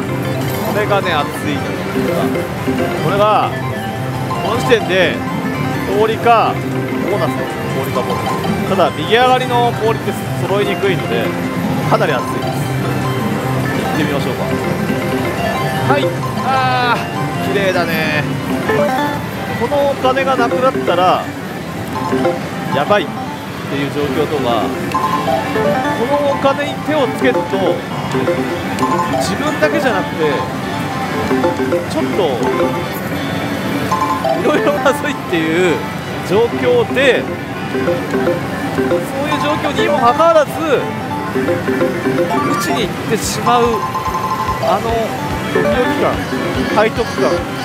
これがね熱いの。よこれがこの時点で氷かボーナスの氷かボーナスただ右上がりの氷って揃いにくいのでかなり熱いです。行ってみましょうか。はい。あー綺麗だね。このお金がなくなったらやばいっていう状況とかこのお金に手をつけると自分だけじゃなくてちょっといろいろまずいっていう状況でそういう状況にもかかわらず打ちに行ってしまうあのドキドキ感背徳感。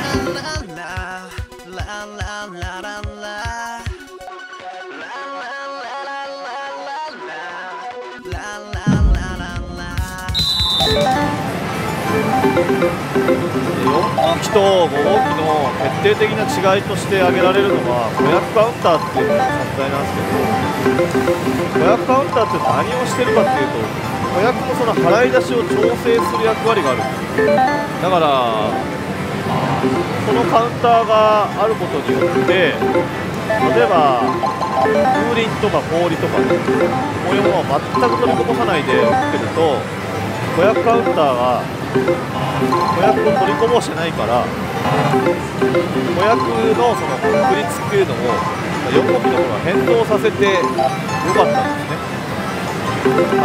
4号機と5号機の決定的な違いとして挙げられるのは500カウンターっていうのが存在なんですけど500カウンターって何をしてるかっていうと500のその払い出しを調整する役割があるんですだからこのカウンターがあることによって例えば風鈴とか氷とかこういうものを全く取りこぼさないで打ってると500カウンターが子役を取りこぼしてないから子役のその確率っていうのを4号機の方が変動させてよかったんですね。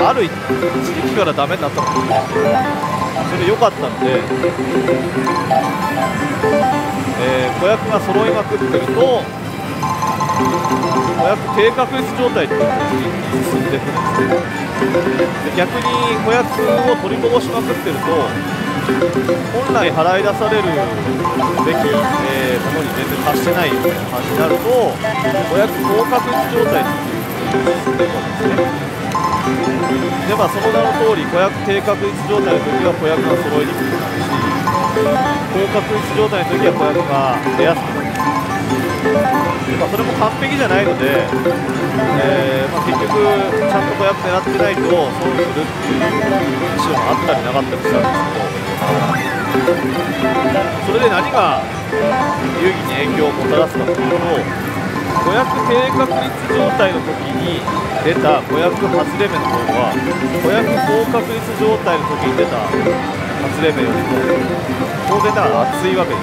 ある一時期からダメになったんですけどそれ良かったんで、えー、子役が揃いまくってると子役低確率状態っていうのが進んでいくんですね逆に子役を取りこぼしまくってると本来払い出されるべき、えー、ものに全然達してないみたいな感じになると子役高確率状態っていうふうに進んでいくんですねでまあその名の通り子役低確率状態の時は子役が揃いにくくなるし高確率状態の時は子役が出やすくなるまあ、それも完璧じゃないので、えーまあ、結局、ちゃんとこうやって狙ってないと損するっていう手段があったりなかったりしたんですけど、それで何が遊戯に影響をもたらすかというと、500低確率状態の時に出た500外れ目の方は、500高確率状態の時に出た外れ目よりも、当然ながら熱いわけで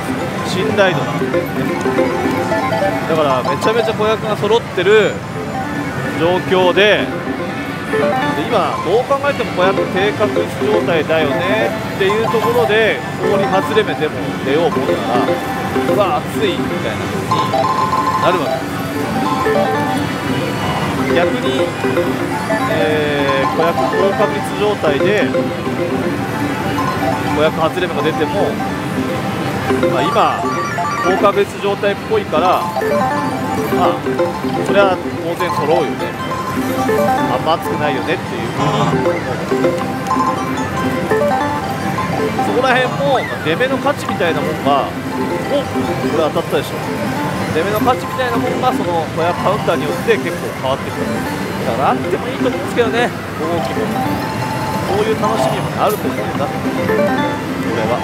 すよ、信頼度なんで、ね。だからめちゃめちゃ子役が揃ってる状況でで今どう考えても子役低確率状態だよねっていうところで氷外れ目でも出ようもんならうわ熱いみたいな風になるわけです逆に、えー、子役高確率状態で子役外れ目が出ても、まあ、今高確率状態っぽいからまあそれは当然揃うよねあんま熱くないよねっていうふうに思うそこら辺も出目の価値みたいなもんがおこれ当たったでしょ出目の価値みたいなもんがその小屋カウンターによって結構変わってくるだからあってもいいと思うんですけどね5号機もそういう楽しみもあると思うんだ俺は。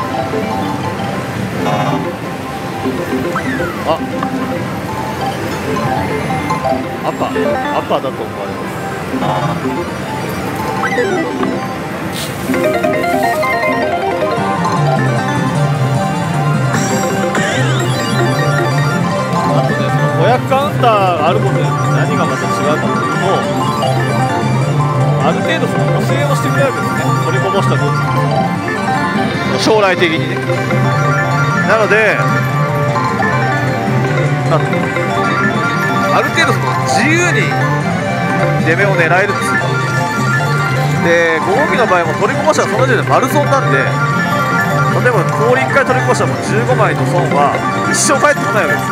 あ赤赤だと思われます将来的にね。なのである程度その自由に出目を狙えるんですよ。で5号機の場合も取りこぼしたらその時点で丸損なんで例えば氷1回取りこぼしたらもう15枚の損は一生返ってこないわけです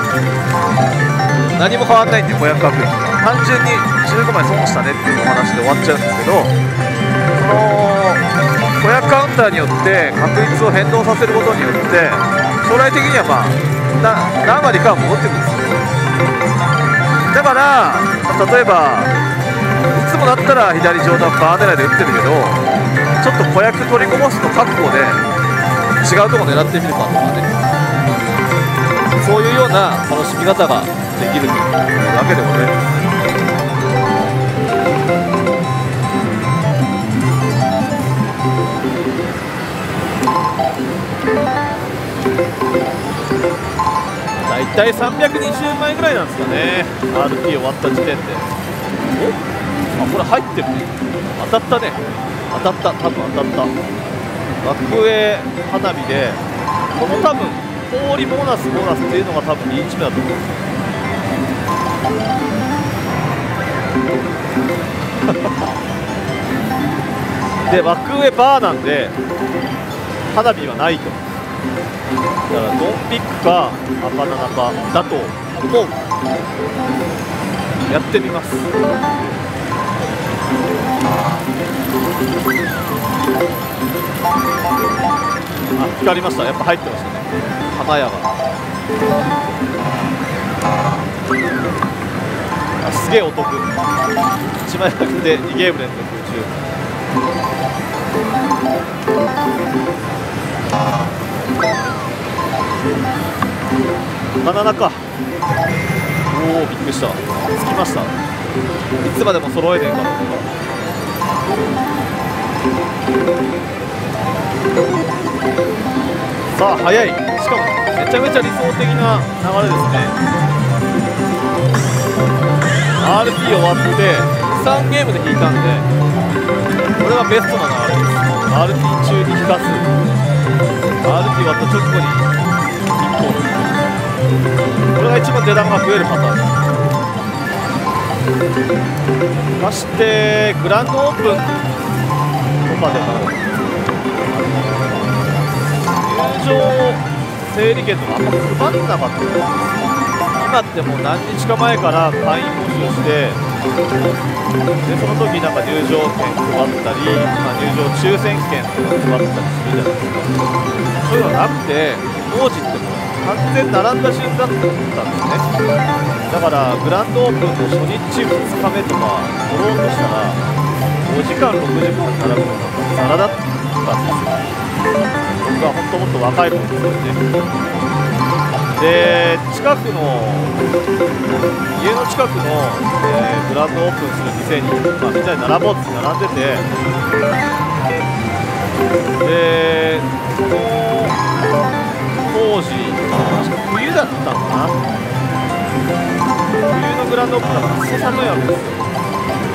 何も変わんないんで500角単純に15枚損したねっていうお話で終わっちゃうんですけどその500カウンターによって確率を変動させることによって将来的にはまあ何割かは戻ってくるんです。よだから例えばいつもだったら左上段バー狙いで打ってるけどちょっと子役取りこぼすの覚悟で違うとこ狙ってみるかとかね。そういうような楽しみ方ができるというわけでござ大体320枚ぐらいなんですかね。RP 終わった時点で。おあこれ入ってるね。当たったね。当たった。多分当たった。枠上花火でこの多分氷ボーナスボーナスっていうのが多分リーチ目だと思う。ん ですで枠上バーなんで花火はないとだからドンピックかアパナナかだと思う。やってみます。あ光りました。やっぱ入ってましたね。花屋があすげえお得。1枚だけで2ゲーム連続。バナナか。おおびっくりした。つきました。いつまでも揃えねえからさあ早い。しかもめちゃめちゃ理想的な流れですね。RP 終わって3ゲームで引いたんでこれはベストな流れです。RP 中に引かす RP 終わった直後にれが一番値段が増えるパターンですましてグランドオープンとかでも入場整理券とかあんま配んなかったです今ってもう何日か前から会員募集してでその時なんか入場券配ったり、まあ、入場抽選券とか配ったりするじゃないですか。そういうのなくて当時ってもう完全並んだ瞬間だったんですね。だからグランドオープンの初日2日目とか乗ろうとしたら5時間6時間並ぶのがザラだったんですよ。僕は本当もっと若い頃ですよね。で近くの家の近くの、えーグランドオープンする店に、まあ、みんなで並ぼうって並んでて。でその当時確か冬だったのかな。冬のグランドオープンだからクソ寒いわけです。よ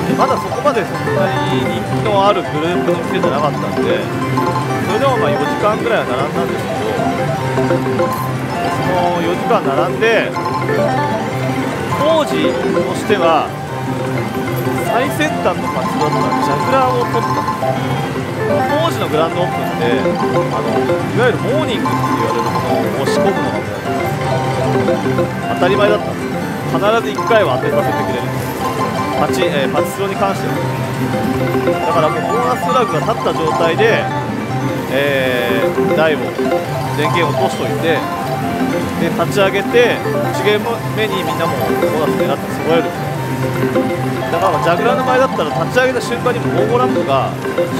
でまだそこまでそんなに人気のあるグループの店じゃなかったんでそれでもまあ4時間ぐらいは並んだんですけどその4時間並んで当時としては最先端の活動だったジャグラーを取った。んです当時のグランドオープンってあのいわゆるモーニングって言われるものを押し込むのがもう当たり前だったんです必ず1回は当てさせてくれる。んですパチ,、えーパチスロに関しては。だからもうボーナスフラグが立った状態で、えー台を電源を落としといてで立ち上げて1ゲーム目にみんなもボーナス狙って揃えるんですよ。だからジャグラーの場合だったら立ち上げた瞬間にもゴーゴランプが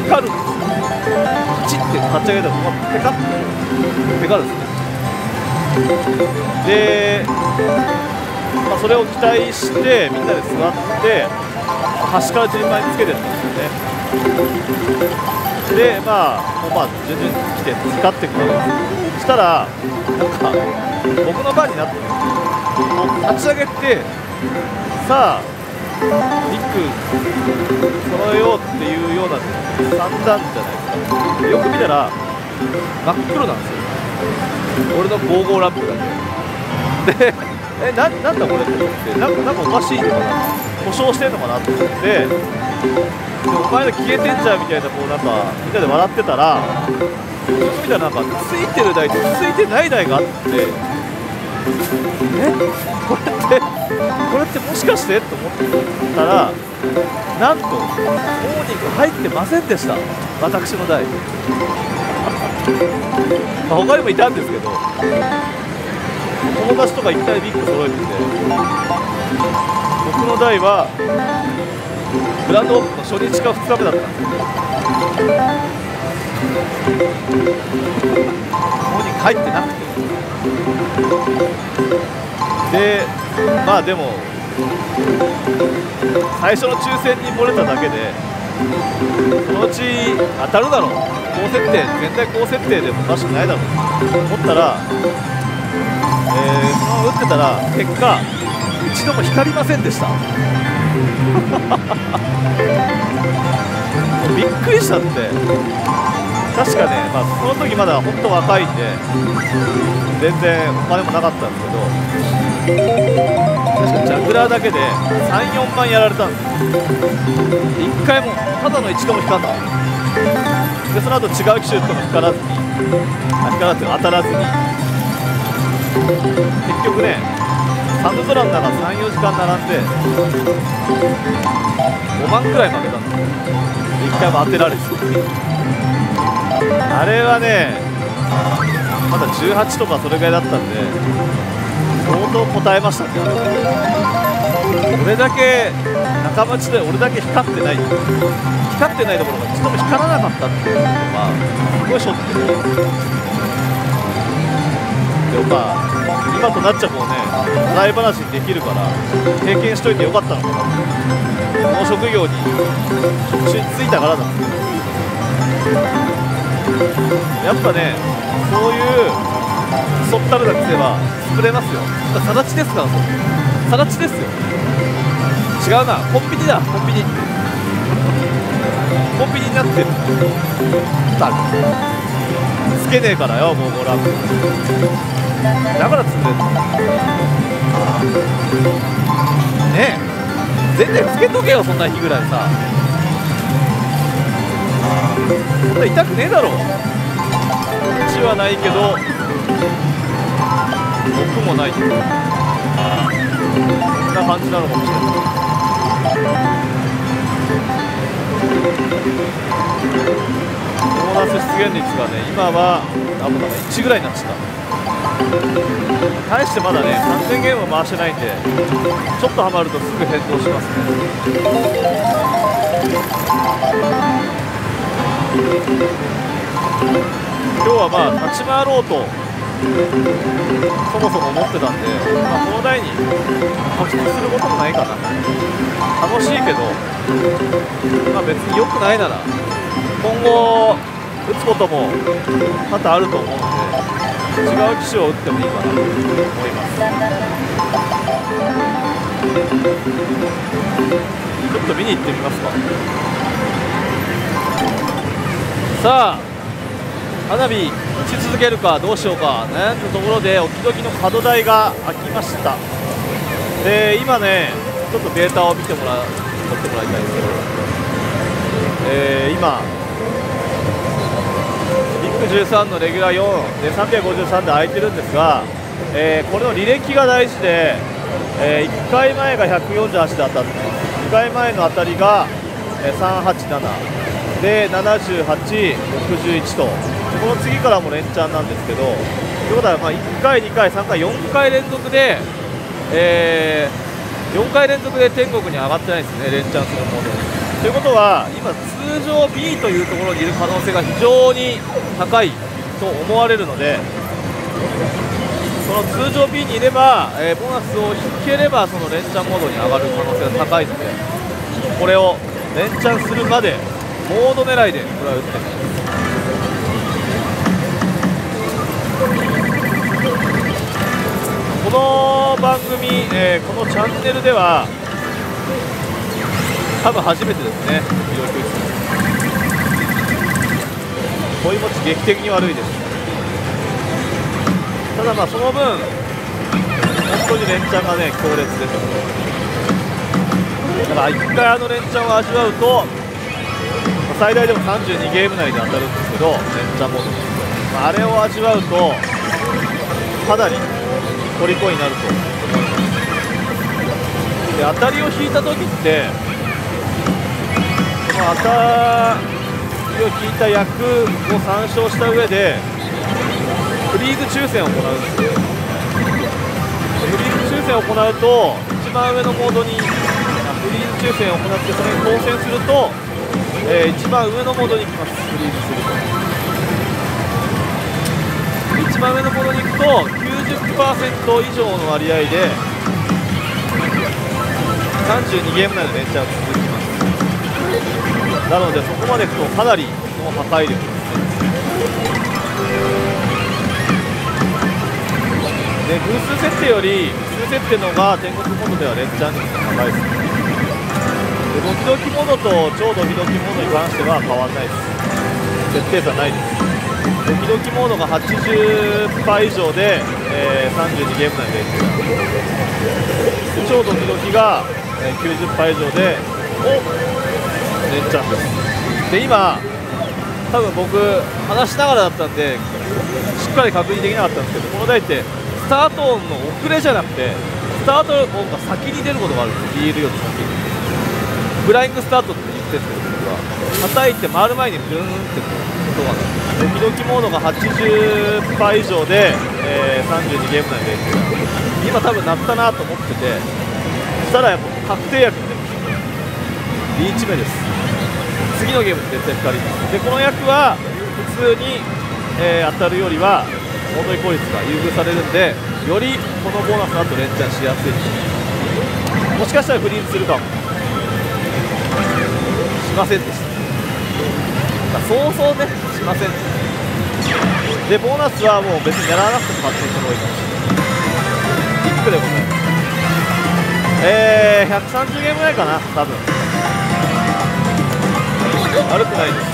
光る。んですよパチって立ち上げたらここがペカッて光るんですね。で、まあ、それを期待してみんなで座って端から順番につけてったんですよね。でまあもうまあ順々に来て光ってくる。わけですしたらなんか僕の番になって立ち上げてさあ揃えようっていうような算段じゃないですか。よく見たら真っ黒なんですよ。俺の55ランプが。ねでえななんだこれって思ってなんかなんかおかしいのかな故障してんのかなと思って。でお前の消えてんじゃんみたいなこうなんかみんなで笑ってたらよく見たらなんかついてる台とついてない台があって。え？これってこれってもしかしてと思ったらなんとモーニング入ってませんでした。私の台 まあ他にもいたんですけど友達とかいきなりビッグ揃えてて僕の台はグランドオープンの初日か2日目だったんです。よこここに帰ってなくて。でまあでも最初の抽選に漏れただけでそのうち当たるだろう。高設定全体高設定でもおかしくないだろう。と思ったら、えーそのまま打ってたら結果一度も光りませんでした。びっくりしたって。確かね、まあ、その時まだ本当若いんで全然お金もなかったんですけど確かジャグラーだけで34万やられたんですよ。1回もただの一度も光んなかったでその後違う機種とも光らずにあ光らずに当たらずに。結局ね寒空の中34時間並んで5万くらい負けたんですよ。1回も当てられずあれはねまだ18とかそれぐらいだったんで相当答えましたね。俺だけ仲間内で俺だけ光ってない。光ってないところが一度も光らなかったっていうのがすごいショックで。もまあ今となっちゃもうね笑い話にできるから経験しといてよかったのかな。この職業に職種に就いたからだ。やっぱねそういうそったるな癖は作れますよ。さだちですからそさだちですよ。違うな。コンビニだ。コンビニコンビニになってる。たつけねえからよもうもうだから作れるねえ。全然つけとけよそんな日ぐらいさ。痛くねえだろ。血はないけど僕もない。そんな感じなのかもしれない。ボーナス出現率がね今はあもだね1ぐらいになっちゃった。対してまだね完全ゲーム回してないんでちょっとハマるとすぐ変動しますね。今日はまあ立ち回ろうとそもそも思ってたんで、まあ、この台に固執することもないかな。楽しいけど、まあ、別に良くないなら今後打つことも多々あると思うので違う機種を打ってもいいかなと思います。ちょっと見に行ってみますか。さあ花火打ち続けるかどうしようか悩んだところでおきどきの角台が開きました。で今ねちょっとデータを見てもら取ってもらいたいんですけど、えー今ビッグ13のレギュラー4で353で空いてるんですが、えーこれの履歴が大事で、え1回前が148で当たって2回前の当たりが、387で78、61とこの次からも連チャンなんですけどということはま1回、2回、3回、4回連続で、え4回連続で天国に上がってないですね、連チャンするモード。ということは今、通常 B というところにいる可能性が非常に高いと思われるのでその通常 B にいれば、えーボーナスを引ければその連チャンモードに上がる可能性が高いのでこれを連チャンするまでモード狙いでこれは打って。ます。この番組、えーこのチャンネルでは多分初めてですね魅力打つ恋持ち劇的に悪いです。ただまあその分本当に連チャンがね強烈です。だから1回あの連チャンを味わうと最大でも32ゲーム内で当たるんですけど連チャンモードにまあれを味わうとかなり虜になると思います。で当たりを引いた時ってその当たりを引いた役を参照した上でフリーズ抽選を行うんですよ。フリーズ抽選を行うと一番上のモードにフリーズ抽選を行ってそれに当選すると、えー一番上のモードに行きます。フリーズすると一番目のものに行くと90%以上の割合で32ゲーム内の連チャンが続きます。なのでそこまでいくとかなりの破壊力です。ねで偶数設定より奇数設定の方が天国モードでは連チャン率が高いですねドキドキモードと超ドキドキモードに関しては変わらないです。設定差ないです。ドキドキモードが80%以上で、えー、32ゲーム内で。超ドキドキが、えー、90%以上でお連チャンです。で今多分僕話しながらだったんでしっかり確認できなかったんですけどこの台ってスタート音の遅れじゃなくてスタート音が先に出ることがあるんです。BL より先に。フライングスタートって言ってるんですけど僕は叩いて回る前にブーンってこう音がドキドキモードが80%以上で、えー、32ゲーム内で今多分鳴ったなと思っててそしたらやっぱ確定役が出ましたリーチ目です。次のゲームで絶対かかります。でこの役は普通に、えー、当たるよりはモード移行率が優遇されるんでよりこのボーナスだと連チャンしやすい。でもしかしたらフリーズするかも。しませんでしたまあそうそうねしません。ででボーナスはもう別に狙わなくても勝手に揃いますピックでございますえー、130ゲームぐらいかな多分悪くないです。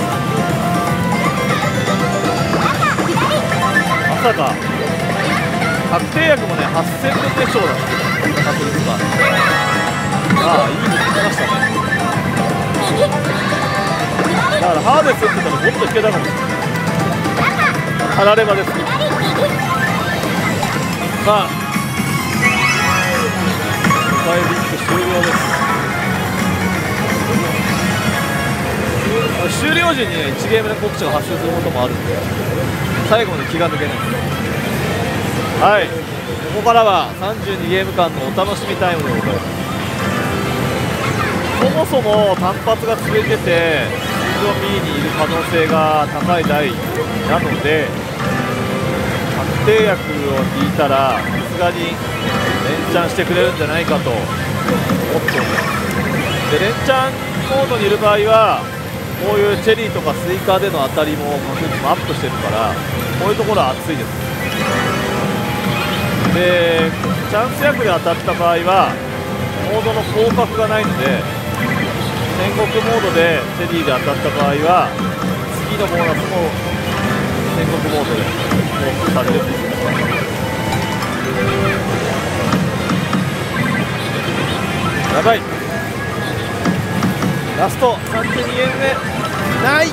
まさか。確定薬もね8000分でしょうだ確率がああいいに聞きましたね。からハーベスってたらもっといけたかもしれない離れ場です。さあダイビング終了です。終了時にね1ゲームで告知が発生することもあるんで最後まで気が抜けない。はいここからは32ゲーム間のお楽しみタイムでございます。そもそも単発が続いててスピード B にいる可能性が高い台なので確定役を引いたらさすがに連チャンしてくれるんじゃないかと思っております。で連チャンモードにいる場合はこういうチェリーとかスイカでの当たりも確率もアップしてるからこういうところは熱いです。でチャンス役で当たった場合はモードの広角がないので天国モードでチェリーで当たった場合は次のボーナスも天国モードで報告されるというやばい。ラスト32ゲーム目ない。い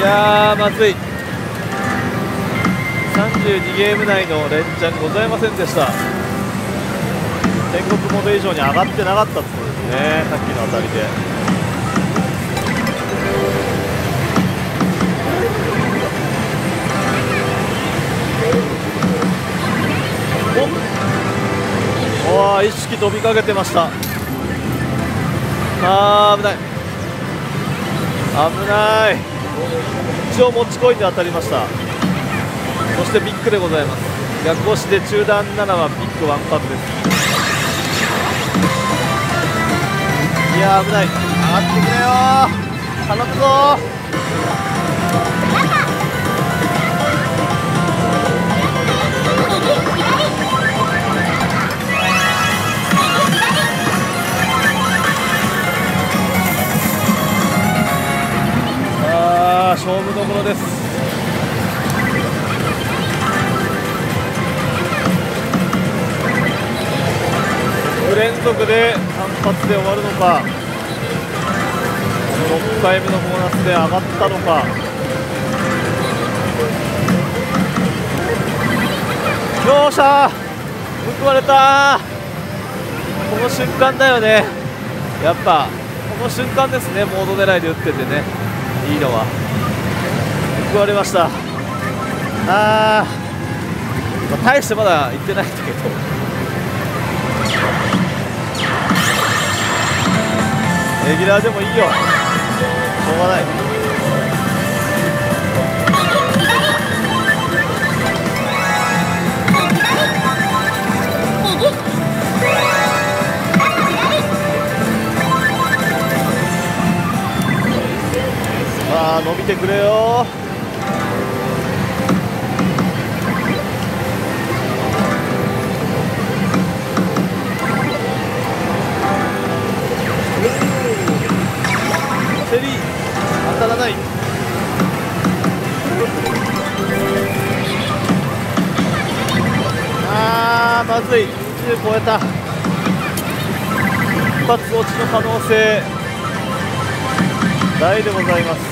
やまずい。32ゲーム内の連チャンございませんでした。天国モード以上に上がってなかったってことですね。さっきの当たりで。おお意識飛びかけてました。あー危ない。危ない。一応持ち込んで当たりました。そしてビッグでございます。逆押しで中段7はビッグワンパンです。いや危ない。上がってくれよ頼むぞさあ勝負どころです。6連続で単発で終わるのか6回目のボーナスで上がったのか。よっしゃ報われたこの瞬間だよね。やっぱこの瞬間ですねモード狙いで打っててね。いいのは。報われました。あー、まあ、大してまだ行ってないんだけど。レギュラーでもいいよ。しょうがない。ああ伸びてくれよ。たらない。あーまずい。20超えた。一発落ちの可能性。大でございます。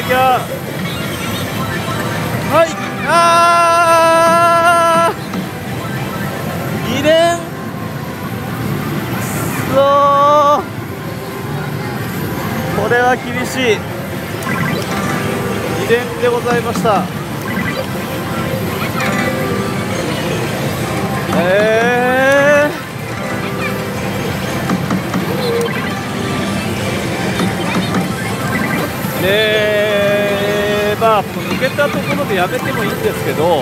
でっかんなきゃはい。あー。2連。くそう。これは厳しい。2連でございました。あ抜けたところでやめてもいいんですけど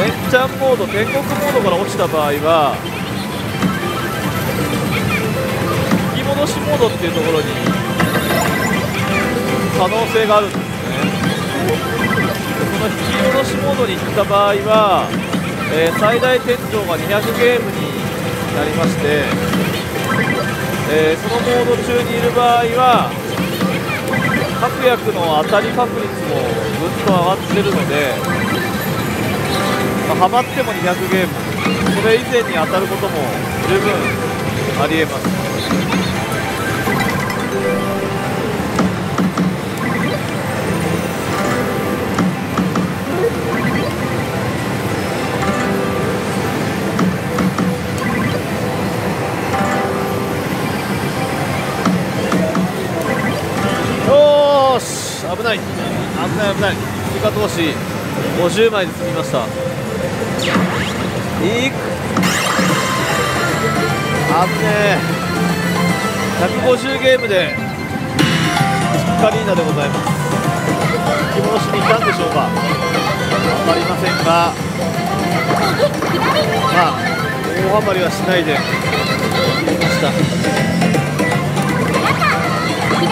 連チャンモード天国モードから落ちた場合は引き戻しモードっていうところに可能性があるんですね。その引き戻しモードに行った場合は、えー最大天井が200ゲームになりまして、えーそのモード中にいる場合は各役の当たり確率もぐっと上がってるので、まあ、ハマっても200ゲームそれ以前に当たることも十分ありえます。危ない。追加投資50枚で済みました。いく危ねえ。150ゲームでカリーナでございます。引き戻しに行ったんでしょうか。分かりませんがまあ大ハマりはしないで。切りました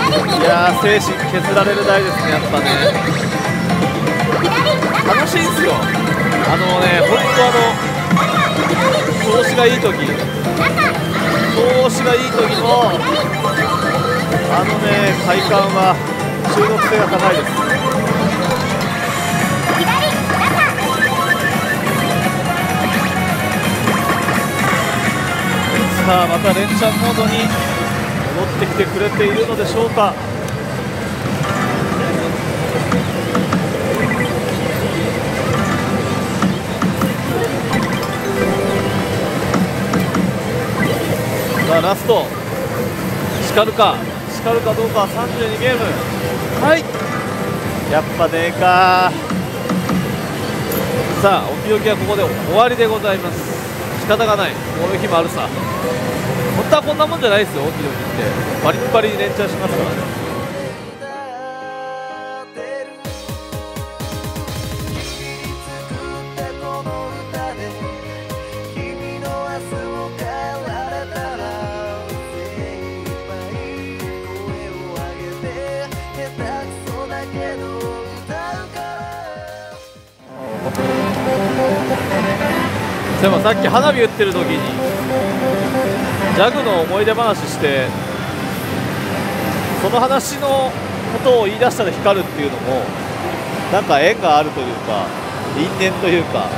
いやー精神削られる台ですねやっぱね。楽しいんすよ。あのね本当あの調子がいい時。調子がいい時のあのね快感は中毒性が高いです。さあまた連チャンモードに。戻ってきてくれているのでしょうか。さあラスト。叱るか。叱るかどうか32ゲーム。はい。やっぱねえか。さあおきおきはここで終わりでございます。仕方がない。こういう日もあるさ本当はこんなもんじゃないですよおきおきって。バリッバリに連チャンしますから。ねそういえばさっき花火打ってる時にジャグの思い出話してその話のことを言い出したら光るっていうのもなんか縁があるというか因縁というか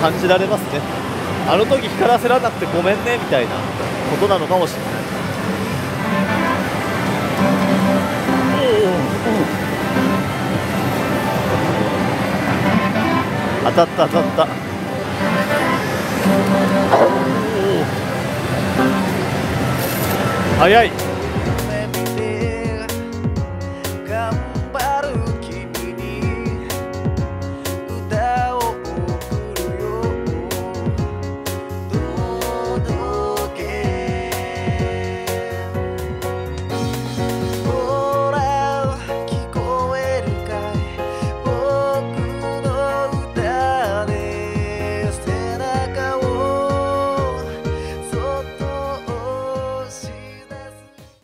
感じられますね。あの時光らせらなくてごめんねみたいなことなのかもしれない。当たった当たった早い。